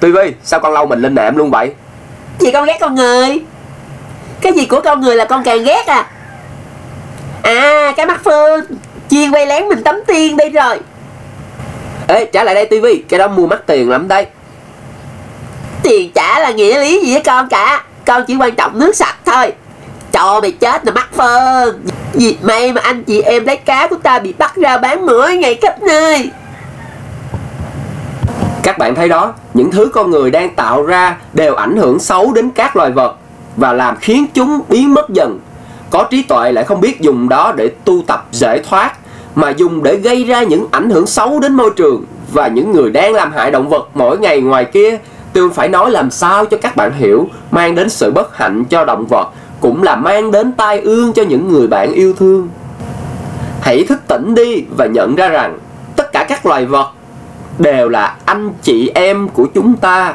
Tivi, sao con lâu mình lên nệm luôn vậy? Vì con ghét con người? Cái gì của con người là con càng ghét à? À cái mắt Phương Chuyên quay lén mình tấm tiên đây rồi. Ê, trả lại đây Tivi, cái đó mua mắc tiền lắm đấy. Tiền trả là nghĩa lý gì với con cả? Con chỉ quan trọng nước sạch thôi. Cho mày chết là mắc Phương. Vì may mà anh chị em lấy cá của ta bị bắt ra bán mỗi ngày khắp nơi các bạn thấy đó, những thứ con người đang tạo ra đều ảnh hưởng xấu đến các loài vật và làm khiến chúng biến mất dần. Có trí tuệ lại không biết dùng đó để tu tập giải thoát mà dùng để gây ra những ảnh hưởng xấu đến môi trường và những người đang làm hại động vật mỗi ngày ngoài kia. Tôi phải nói làm sao cho các bạn hiểu mang đến sự bất hạnh cho động vật cũng là mang đến tai ương cho những người bạn yêu thương. Hãy thức tỉnh đi và nhận ra rằng tất cả các loài vật đều là anh chị em của chúng ta.